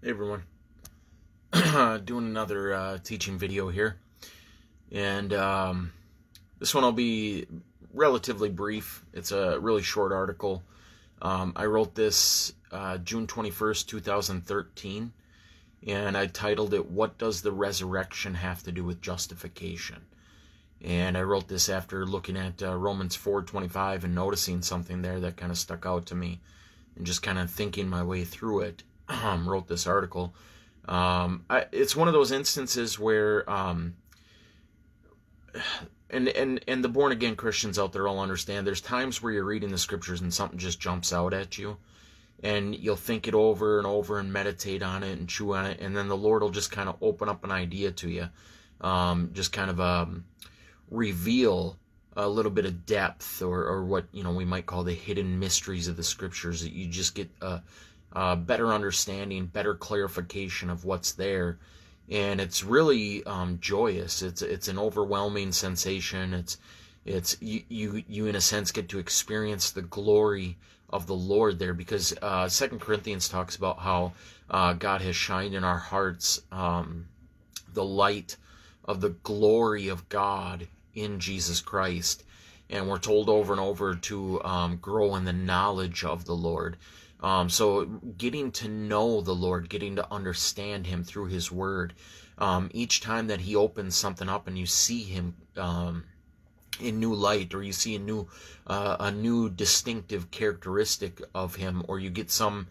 Hey everyone, doing another uh, teaching video here, and um, this one will be relatively brief. It's a really short article. Um, I wrote this uh, June 21st, 2013, and I titled it, What Does the Resurrection Have to Do with Justification? And I wrote this after looking at uh, Romans 4.25 and noticing something there that kind of stuck out to me, and just kind of thinking my way through it wrote this article. Um, I, it's one of those instances where, um, and and and the born again Christians out there all understand. There's times where you're reading the scriptures and something just jumps out at you, and you'll think it over and over and meditate on it and chew on it, and then the Lord will just kind of open up an idea to you, um, just kind of um, reveal a little bit of depth or, or what you know we might call the hidden mysteries of the scriptures that you just get a, uh, better understanding, better clarification of what's there, and it's really um, joyous. It's it's an overwhelming sensation. It's it's you, you you in a sense get to experience the glory of the Lord there because uh, Second Corinthians talks about how uh, God has shined in our hearts um, the light of the glory of God in Jesus Christ, and we're told over and over to um, grow in the knowledge of the Lord. Um, so getting to know the Lord, getting to understand Him through His Word, um, each time that He opens something up and you see Him um, in new light, or you see a new uh, a new distinctive characteristic of Him, or you get some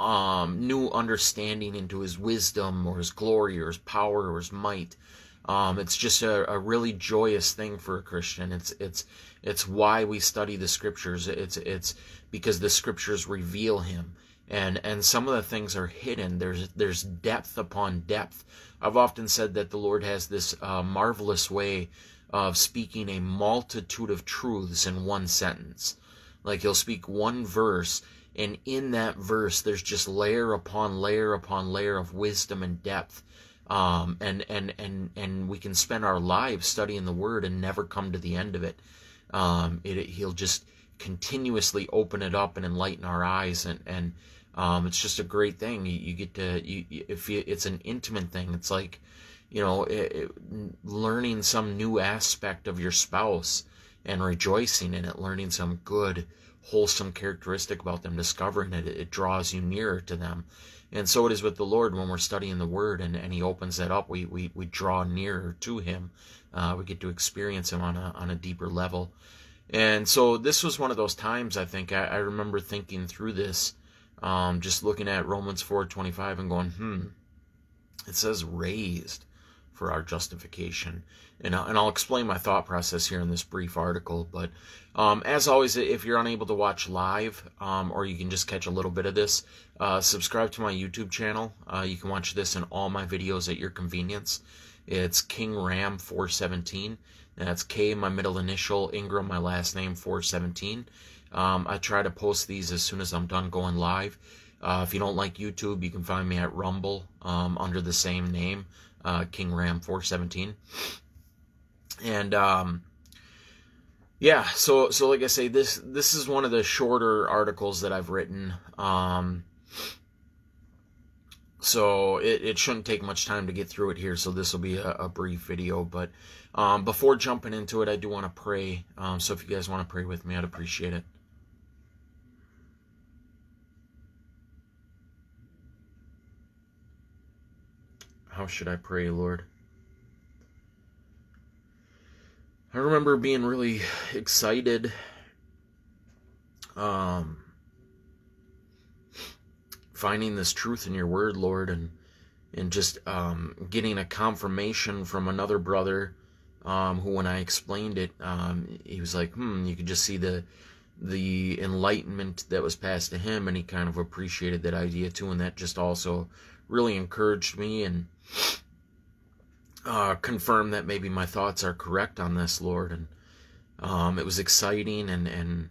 um, new understanding into His wisdom, or His glory, or His power, or His might. Um, it's just a, a, really joyous thing for a Christian. It's it's it's why we study the scriptures. It's it's because the scriptures reveal Him, and and some of the things are hidden. There's there's depth upon depth. I've often said that the Lord has this uh, marvelous way of speaking a multitude of truths in one sentence. Like He'll speak one verse, and in that verse, there's just layer upon layer upon layer of wisdom and depth um, and and and and we can spend our lives studying the Word and never come to the end of it. Um, it, he'll just continuously open it up and enlighten our eyes, and and um, it's just a great thing. You, you get to you, if you, it's an intimate thing. It's like you know it, it, learning some new aspect of your spouse and rejoicing in it, learning some good wholesome characteristic about them, discovering it, it draws you nearer to them. And so it is with the Lord when we're studying the Word and, and He opens that up, we, we, we draw nearer to Him. Uh, we get to experience Him on a, on a deeper level. And so this was one of those times, I think, I, I remember thinking through this, um, just looking at Romans 4.25 and going, hmm, it says raised for our justification. And, uh, and I'll explain my thought process here in this brief article. But um, as always, if you're unable to watch live um, or you can just catch a little bit of this, uh, subscribe to my YouTube channel. Uh, you can watch this and all my videos at your convenience. It's Kingram 417. That's K, my middle initial, Ingram, my last name, 417. Um, I try to post these as soon as I'm done going live. Uh, if you don't like YouTube, you can find me at Rumble um, under the same name uh, Kingram 417. And um, yeah, so so like I say, this this is one of the shorter articles that I've written. Um, so it, it shouldn't take much time to get through it here. So this will be a, a brief video. But um, before jumping into it, I do want to pray. Um, so if you guys want to pray with me, I'd appreciate it. How should I pray, Lord? I remember being really excited. Um, finding this truth in your word, Lord, and and just um, getting a confirmation from another brother um, who, when I explained it, um, he was like, "Hmm," you could just see the the enlightenment that was passed to him, and he kind of appreciated that idea too, and that just also really encouraged me and uh, confirmed that maybe my thoughts are correct on this, Lord. And um, it was exciting and, and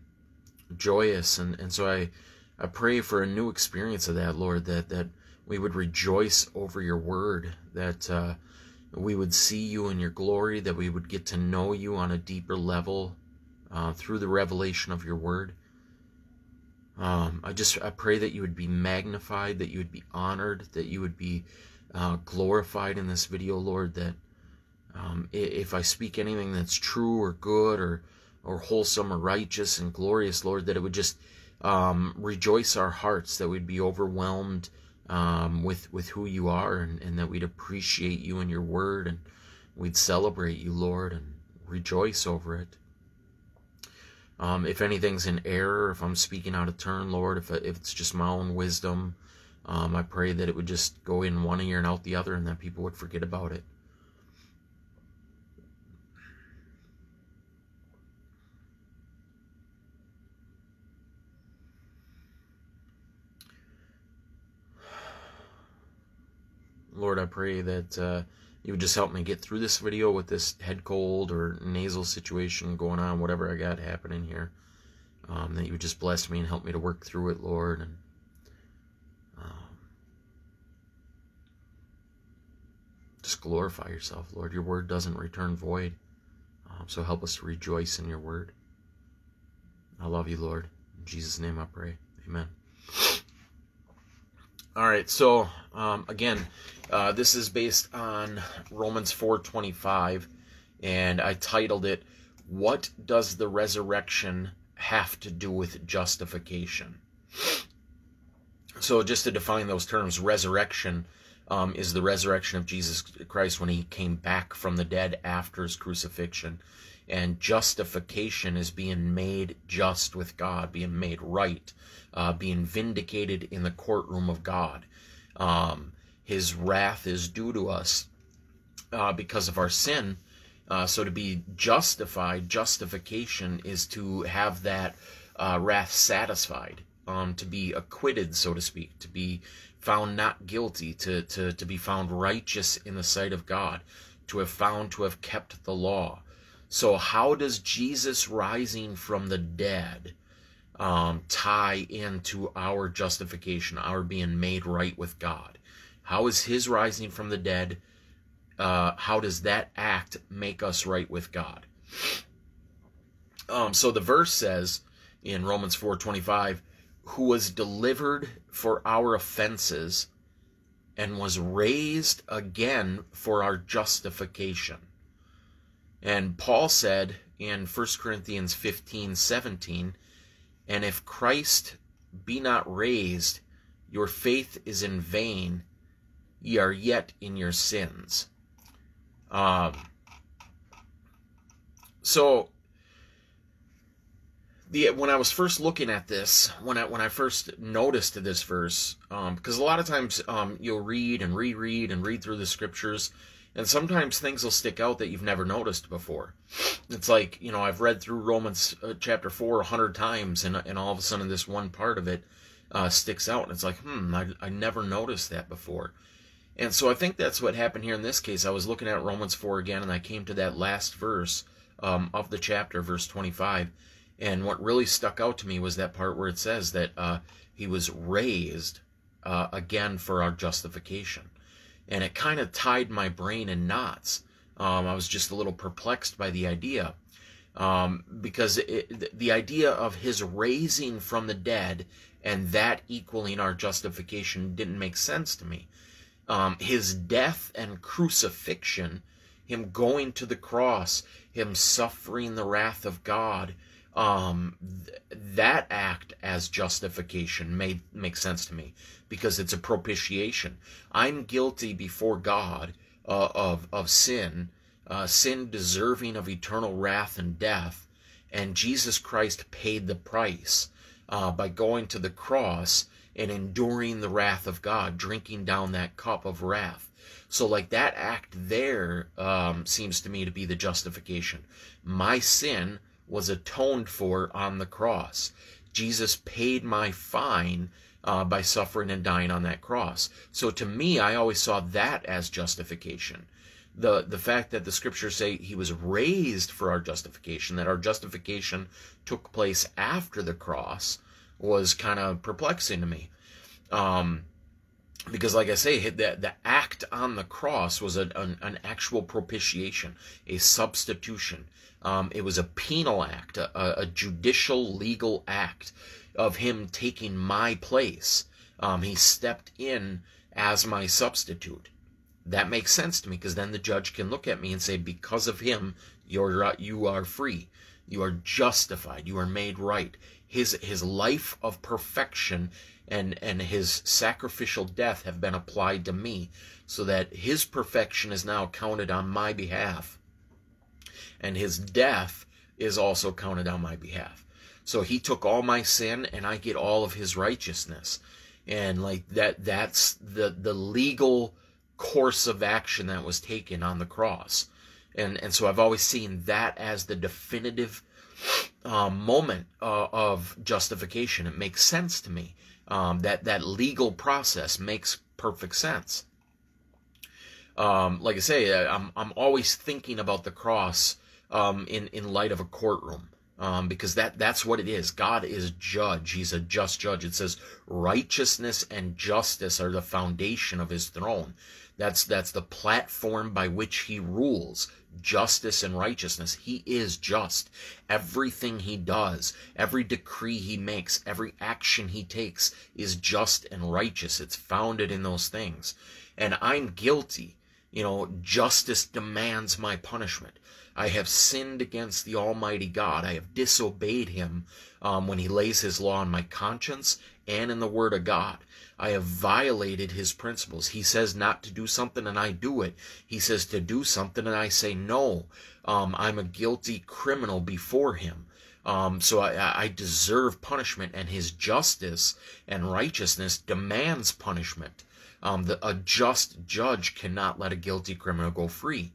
joyous. And, and so I, I pray for a new experience of that, Lord, that, that we would rejoice over your word, that uh, we would see you in your glory, that we would get to know you on a deeper level uh, through the revelation of your word. Um, I just I pray that you would be magnified, that you would be honored, that you would be uh, glorified in this video, Lord. That um, if I speak anything that's true or good or or wholesome or righteous and glorious, Lord, that it would just um, rejoice our hearts, that we'd be overwhelmed um, with with who you are, and, and that we'd appreciate you and your word, and we'd celebrate you, Lord, and rejoice over it. Um, if anything's in error, if I'm speaking out of turn, Lord, if, if it's just my own wisdom, um, I pray that it would just go in one ear and out the other and that people would forget about it. Lord, I pray that uh, you would just help me get through this video with this head cold or nasal situation going on, whatever I got happening here. Um, that you would just bless me and help me to work through it, Lord. And um, just glorify yourself, Lord. Your word doesn't return void. Um, so help us to rejoice in your word. I love you, Lord. In Jesus' name I pray. Amen. All right, so um, again, uh, this is based on Romans 4:25, and I titled it "What Does the Resurrection Have to Do with Justification?" So, just to define those terms, resurrection um, is the resurrection of Jesus Christ when he came back from the dead after his crucifixion. And justification is being made just with God, being made right, uh, being vindicated in the courtroom of God. Um, his wrath is due to us uh, because of our sin. Uh, so to be justified, justification is to have that uh, wrath satisfied, um, to be acquitted, so to speak, to be found not guilty, to, to, to be found righteous in the sight of God, to have found to have kept the law. So, how does Jesus rising from the dead um, tie into our justification, our being made right with God? How is his rising from the dead? Uh, how does that act make us right with God? Um, so the verse says in Romans 4:25, "Who was delivered for our offenses and was raised again for our justification." And Paul said in 1 Corinthians 15 17, And if Christ be not raised, your faith is in vain, ye are yet in your sins. Um, so the when I was first looking at this, when I when I first noticed this verse, because um, a lot of times um, you'll read and reread and read through the scriptures, and sometimes things will stick out that you've never noticed before. It's like, you know, I've read through Romans uh, chapter 4 a hundred times, and, and all of a sudden this one part of it uh, sticks out. And it's like, hmm, I, I never noticed that before. And so I think that's what happened here in this case. I was looking at Romans 4 again, and I came to that last verse um, of the chapter, verse 25. And what really stuck out to me was that part where it says that uh, he was raised uh, again for our justification and it kind of tied my brain in knots. Um, I was just a little perplexed by the idea. Um, because it, the idea of his raising from the dead and that equaling our justification didn't make sense to me. Um, his death and crucifixion, him going to the cross, him suffering the wrath of God, um, th- that act as justification made makes sense to me because it's a propitiation. I'm guilty before God uh, of of sin, uh, sin deserving of eternal wrath and death, and Jesus Christ paid the price uh, by going to the cross and enduring the wrath of God, drinking down that cup of wrath. So, like that act there um, seems to me to be the justification. My sin was atoned for on the cross. Jesus paid my fine uh, by suffering and dying on that cross. So to me, I always saw that as justification. The, the fact that the scriptures say he was raised for our justification, that our justification took place after the cross, was kind of perplexing to me. Um, because like i say the, the act on the cross was a, an, an actual propitiation a substitution. Um, it was a penal act a, a, judicial legal act of him taking my place. Um, he stepped in as my substitute. That makes sense to me because then the judge can look at me and say because of him you're you are free. You are justified. You are made right his his life of perfection and and his sacrificial death have been applied to me so that his perfection is now counted on my behalf. And his death is also counted on my behalf. So he took all my sin and I get all of his righteousness. And like that that's the the legal course of action that was taken on the cross. And and so I've always seen that as the definitive um, moment uh, of justification it makes sense to me um, that that legal process makes perfect sense. Um, like I say, I'm I'm always thinking about the cross um, in in light of a courtroom. Um, because that that's what it is. God is judge. He's a just judge. It says righteousness and justice are the foundation of his throne. That's that's the platform by which he rules justice and righteousness. He is just. Everything he does, every decree he makes, every action he takes is just and righteous. It's founded in those things. And I'm guilty. You know, justice demands my punishment. I have sinned against the Almighty God. I have disobeyed him um, when he lays his law on my conscience and in the Word of God. I have violated his principles. He says not to do something and I do it. He says to do something and I say no. Um, I'm a guilty criminal before him. Um, so I, I deserve punishment, and his justice and righteousness demands punishment. Um, the, a just judge cannot let a guilty criminal go free.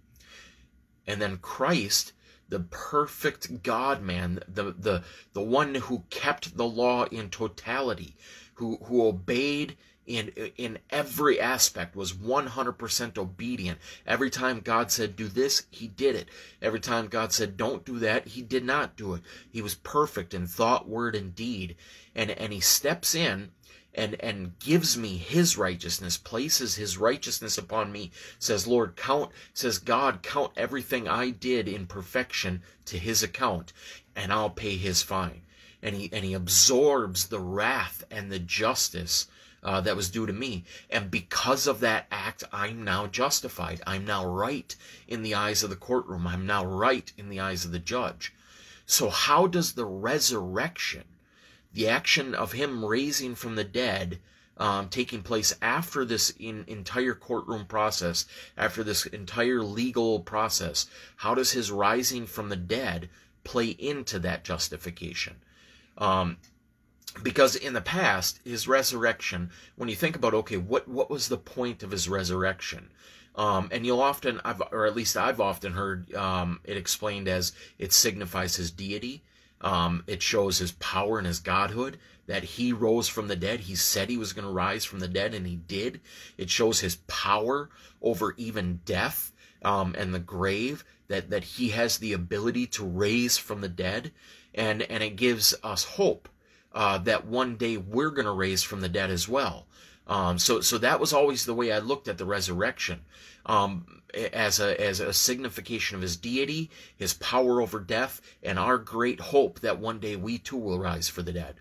And then Christ, the perfect God man, the, the, the one who kept the law in totality, who, who obeyed in, in every aspect, was 100% obedient. Every time God said, do this, he did it. Every time God said, don't do that, he did not do it. He was perfect in thought, word, and deed. And, and he steps in and and gives me his righteousness places his righteousness upon me says lord count says god count everything i did in perfection to his account and i'll pay his fine. And he and he absorbs the wrath and the justice uh, that was due to me. And because of that act i'm now justified. I'm now right in the eyes of the courtroom. I'm now right in the eyes of the judge. So how does the resurrection the action of him raising from the dead um, taking place after this in, entire courtroom process, after this entire legal process, how does his rising from the dead play into that justification? Um, because in the past, his resurrection, when you think about, okay, what, what was the point of his resurrection? Um, and you'll often, I've, or at least I've often heard um, it explained as it signifies his deity. Um, it shows his power and his godhood that he rose from the dead. He said he was going to rise from the dead, and he did. It shows his power over even death um, and the grave. That that he has the ability to raise from the dead, and and it gives us hope uh, that one day we're going to raise from the dead as well. Um, so so that was always the way I looked at the resurrection. Um, as a as a signification of his deity, his power over death, and our great hope that one day we too will rise for the dead,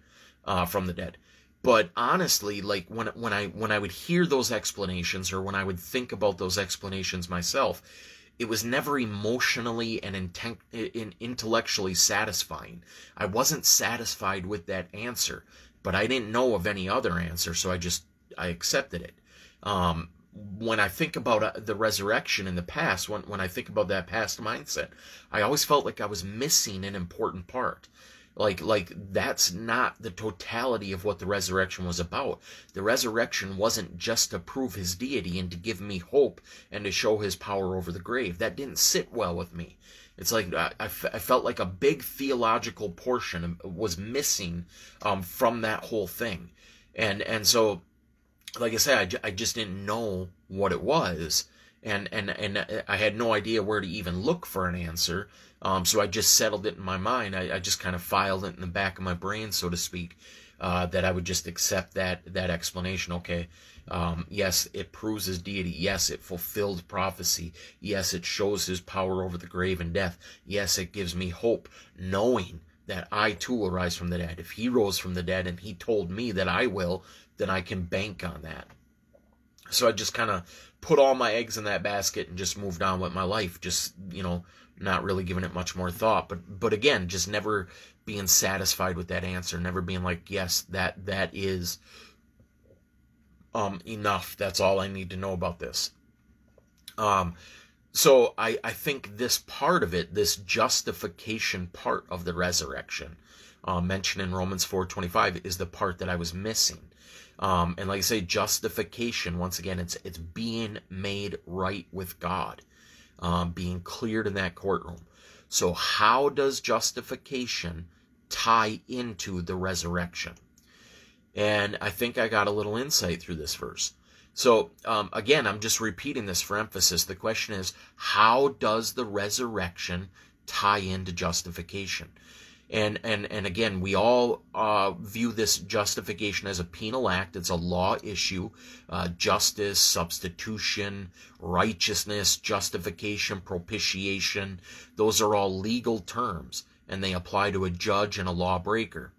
uh, from the dead. But honestly, like when when I when I would hear those explanations, or when I would think about those explanations myself, it was never emotionally and intent, intellectually satisfying. I wasn't satisfied with that answer, but I didn't know of any other answer, so I just I accepted it. Um, when I think about uh, the resurrection in the past, when, when I think about that past mindset, I always felt like I was missing an important part. Like, like that's not the totality of what the resurrection was about. The resurrection wasn't just to prove his deity and to give me hope and to show his power over the grave. That didn't sit well with me. It's like I, I, I felt like a big theological portion was missing um, from that whole thing, and and so like I said, I, I just didn't know what it was, and and and I had no idea where to even look for an answer. Um, so I just settled it in my mind. I, I just kind of filed it in the back of my brain, so to speak. uh, that I would just accept that that explanation. Okay, um, yes, it proves his deity. Yes, it fulfilled prophecy. Yes, it shows his power over the grave and death. Yes, it gives me hope, knowing that I too will rise from the dead. If he rose from the dead and he told me that I will, then I can bank on that. So I just kind of put all my eggs in that basket and just moved on with my life. Just, you know, not really giving it much more thought. But but again, just never being satisfied with that answer, never being like, yes, that that is um enough. That's all I need to know about this. Um so I, I think this part of it, this justification part of the resurrection, uh, mentioned in Romans 4:25, is the part that I was missing. Um, and like I say, justification, once again, it's it's being made right with God, um, being cleared in that courtroom. So how does justification tie into the resurrection? And I think I got a little insight through this verse. So um, again, I'm just repeating this for emphasis. The question is, how does the resurrection tie into justification? And and and again, we all uh, view this justification as a penal act. It's a law issue. Uh, justice, substitution, righteousness, justification, propitiation. Those are all legal terms, and they apply to a judge and a lawbreaker.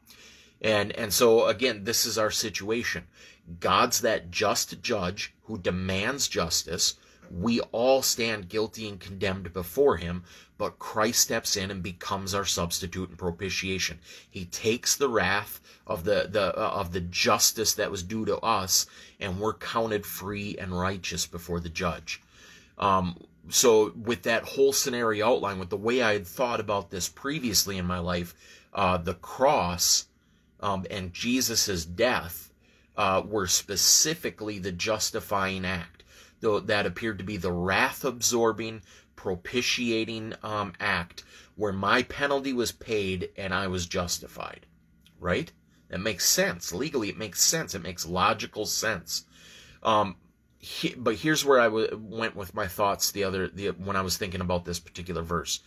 And and so again, this is our situation. God's that just judge who demands justice. We all stand guilty and condemned before him, but Christ steps in and becomes our substitute and propitiation. He takes the wrath of the, the uh, of the justice that was due to us, and we're counted free and righteous before the judge. Um, so, with that whole scenario outline, with the way I had thought about this previously in my life, uh, the cross um, and Jesus' death uh, were specifically the justifying act. That appeared to be the wrath absorbing, propitiating um, act where my penalty was paid and I was justified. Right? That makes sense. Legally, it makes sense. It makes logical sense. Um, he, but here's where I went with my thoughts the other the, when I was thinking about this particular verse.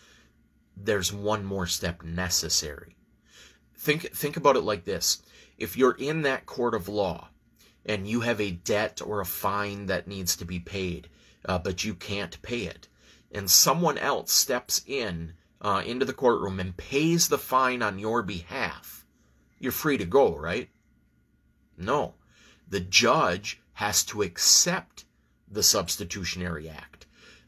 There's one more step necessary. Think think about it like this if you're in that court of law and you have a debt or a fine that needs to be paid, uh, but you can't pay it, and someone else steps in uh, into the courtroom and pays the fine on your behalf, you're free to go, right? No. The judge has to accept the substitutionary act.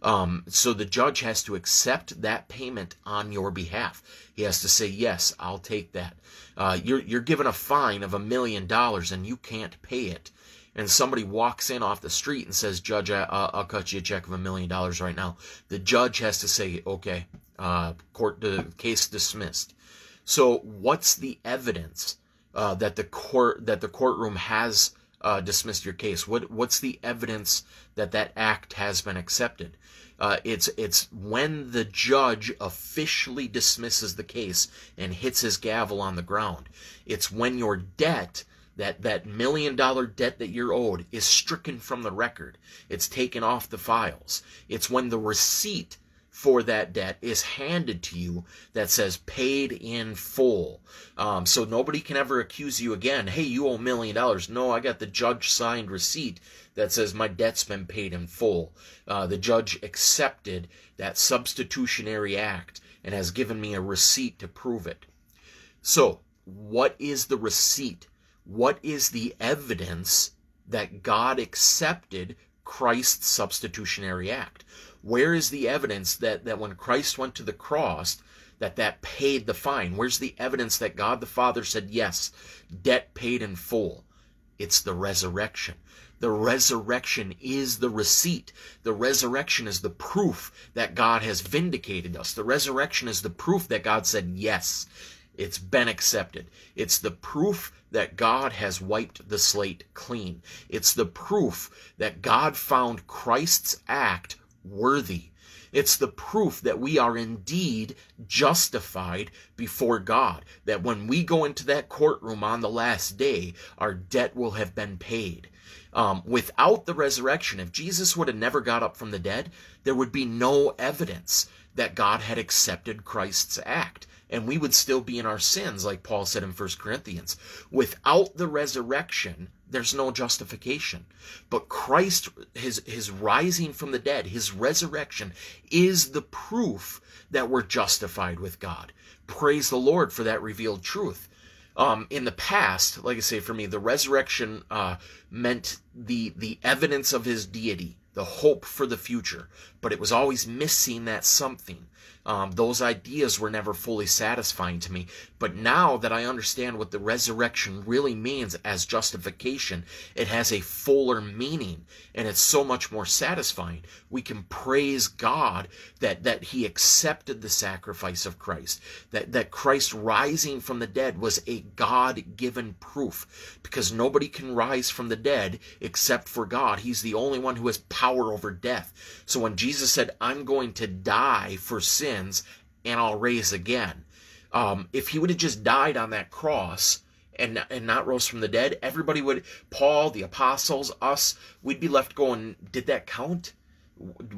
Um, so the judge has to accept that payment on your behalf. He has to say, "Yes, I'll take that." Uh, you're you're given a fine of a million dollars and you can't pay it, and somebody walks in off the street and says, "Judge, I, will cut you a check of a million dollars right now." The judge has to say, "Okay, uh, court the case dismissed." So, what's the evidence uh, that the court that the courtroom has uh, dismissed your case? What what's the evidence that that act has been accepted? Uh, it's it's when the judge officially dismisses the case and hits his gavel on the ground. It's when your debt that that million dollar debt that you're owed is stricken from the record. It's taken off the files. It's when the receipt for that debt is handed to you that says paid in full. Um, so nobody can ever accuse you again, hey, you owe a million dollars. No, I got the judge signed receipt that says my debt's been paid in full. Uh, the judge accepted that substitutionary act and has given me a receipt to prove it. So, what is the receipt? What is the evidence that God accepted Christ's substitutionary act? Where is the evidence that, that when Christ went to the cross, that that paid the fine? Where's the evidence that God the Father said, yes, debt paid in full? It's the resurrection. The resurrection is the receipt. The resurrection is the proof that God has vindicated us. The resurrection is the proof that God said, yes, it's been accepted. It's the proof that God has wiped the slate clean. It's the proof that God found Christ's act worthy. It's the proof that we are indeed justified before God. That when we go into that courtroom on the last day, our debt will have been paid. Um, without the resurrection, if Jesus would have never got up from the dead, there would be no evidence that God had accepted Christ's act. and we would still be in our sins, like Paul said in 1 Corinthians. Without the resurrection, there's no justification. But Christ, his, his rising from the dead, his resurrection, is the proof that we're justified with God. Praise the Lord for that revealed truth. Um, in the past, like I say, for me, the resurrection uh, meant the the evidence of his deity, the hope for the future, but it was always missing that something. Um, those ideas were never fully satisfying to me. But now that I understand what the resurrection really means as justification, it has a fuller meaning and it's so much more satisfying. We can praise God that, that He accepted the sacrifice of Christ, that, that Christ rising from the dead was a God given proof because nobody can rise from the dead except for God. He's the only one who has power over death. So when Jesus said, I'm going to die for sins and I'll raise again. Um, if he would have just died on that cross and and not rose from the dead, everybody would Paul, the apostles, us, we'd be left going, did that count?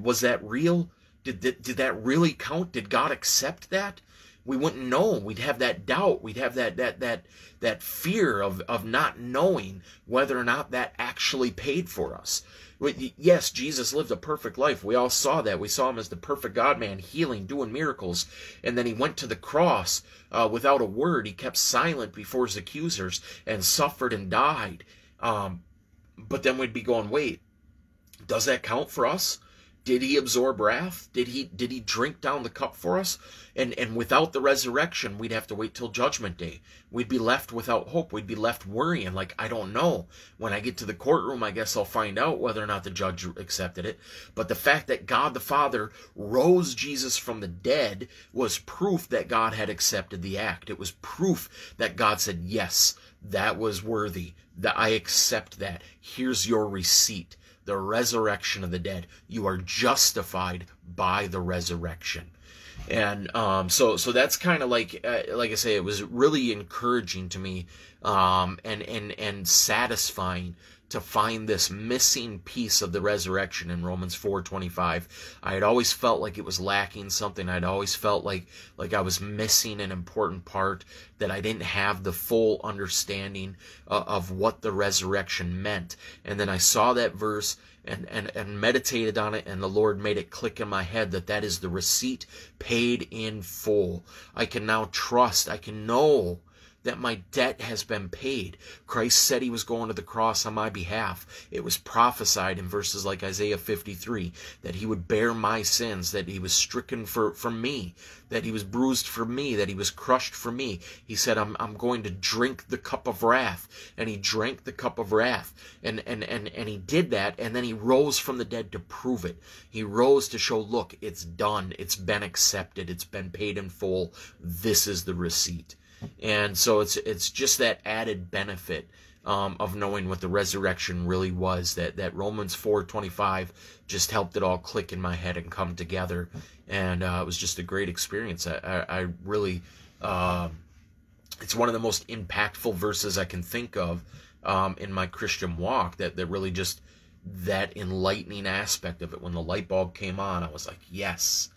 Was that real? Did, did, did that really count? Did God accept that? We wouldn't know. We'd have that doubt. We'd have that that that that fear of of not knowing whether or not that actually paid for us. Yes, Jesus lived a perfect life. We all saw that. We saw him as the perfect God man, healing, doing miracles. And then he went to the cross uh, without a word. He kept silent before his accusers and suffered and died. Um, but then we'd be going, wait, does that count for us? Did he absorb wrath? Did he did he drink down the cup for us? And and without the resurrection, we'd have to wait till judgment day. We'd be left without hope. We'd be left worrying like I don't know. When I get to the courtroom, I guess I'll find out whether or not the judge accepted it. But the fact that God the Father rose Jesus from the dead was proof that God had accepted the act. It was proof that God said, "Yes, that was worthy. That I accept that. Here's your receipt." The resurrection of the dead. You are justified by the resurrection. And um, so, so that's kind of like, uh, like I say, it was really encouraging to me, um, and and and satisfying to find this missing piece of the resurrection in Romans 4:25. I had always felt like it was lacking something. I'd always felt like like I was missing an important part that I didn't have the full understanding uh, of what the resurrection meant. And then I saw that verse and, and, and meditated on it, and the Lord made it click in my head that that is the receipt paid in full. I can now trust, I can know that my debt has been paid. Christ said he was going to the cross on my behalf. It was prophesied in verses like Isaiah 53 that he would bear my sins, that he was stricken for, for me, that he was bruised for me, that he was crushed for me. He said, I'm, I'm going to drink the cup of wrath. And he drank the cup of wrath. And, and, and, and he did that. And then he rose from the dead to prove it. He rose to show, look, it's done. It's been accepted. It's been paid in full. This is the receipt and so it's it's just that added benefit um, of knowing what the resurrection really was. That that Romans four twenty five just helped it all click in my head and come together, and uh, it was just a great experience. I, I, I really, uh, it's one of the most impactful verses I can think of um, in my Christian walk. That that really just that enlightening aspect of it. When the light bulb came on, I was like, yes.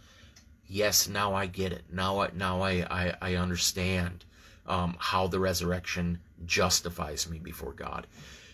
Yes, now I get it. Now I now I, I, I understand um, how the resurrection justifies me before God.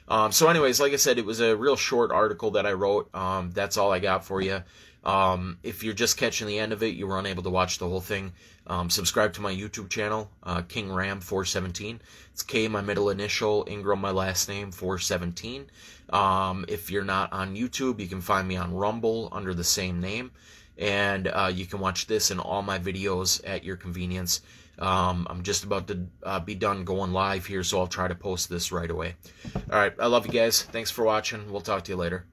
Um, so, anyways, like I said, it was a real short article that I wrote. Um, that's all I got for you. Um, if you're just catching the end of it, you were unable to watch the whole thing, um, subscribe to my YouTube channel, uh, Kingram 417. It's K, my middle initial, Ingram, my last name, 417. Um, if you're not on YouTube, you can find me on Rumble under the same name. And uh, you can watch this and all my videos at your convenience. Um, I'm just about to uh, be done going live here, so I'll try to post this right away. All right, I love you guys. Thanks for watching. We'll talk to you later.